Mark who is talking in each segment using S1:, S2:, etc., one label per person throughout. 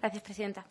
S1: Gracias, presidenta.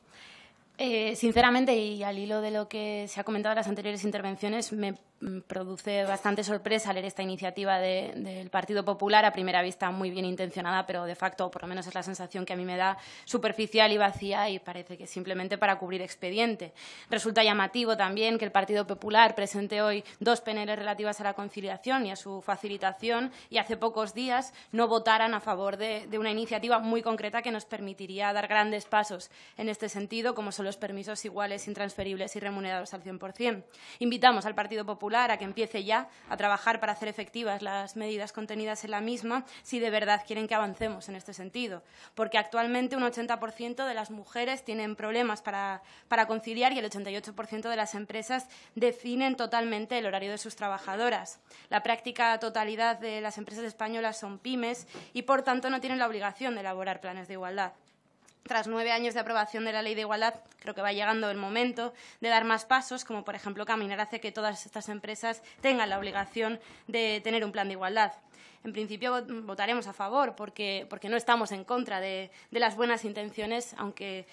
S1: Eh, sinceramente, y al hilo de lo que se ha comentado en las anteriores intervenciones, me Mm, produce bastante sorpresa leer esta iniciativa del Partido Popular, a primera vista muy bien intencionada, pero de facto, por lo menos es la sensación que a mí me da, superficial y vacía y parece que simplemente para cubrir expediente. Resulta llamativo también que el Partido Popular presente hoy dos PNL relativas a la conciliación y a su facilitación y hace pocos días no votaran a favor de, de una iniciativa muy concreta que nos permitiría dar grandes pasos en este sentido, como son los permisos iguales, intransferibles y remunerados al 100%. Invitamos al Partido Popular a que empiece ya a trabajar para hacer efectivas las medidas contenidas en la misma si de verdad quieren que avancemos en este sentido. Porque actualmente un 80% de las mujeres tienen problemas para, para conciliar y el 88% de las empresas definen totalmente el horario de sus trabajadoras. La práctica totalidad de las empresas españolas son pymes y, por tanto, no tienen la obligación de elaborar planes de igualdad tras nueve años de aprobación de la Ley de Igualdad, creo que va llegando el momento de dar más pasos, como por ejemplo caminar hacia que todas estas empresas tengan la obligación de tener un plan de igualdad. En principio votaremos a favor porque, no estamos en contra de, las buenas intenciones, aunque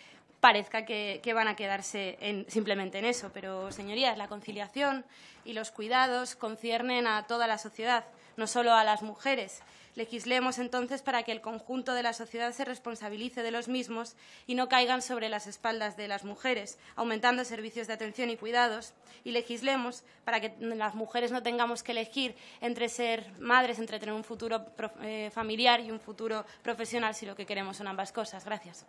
S1: parezca que, van a quedarse simplemente en eso. Pero, señorías, la conciliación y los cuidados conciernen a toda la sociedad, no solo a las mujeres. Legislemos entonces para que el conjunto de la sociedad se responsabilice de los mismos y no caigan sobre las espaldas de las mujeres, aumentando servicios de atención y cuidados. Y legislemos para que las mujeres no tengamos que elegir entre ser madres, entre tener un futuro eh, familiar y un futuro profesional, si lo que queremos son ambas cosas. Gracias.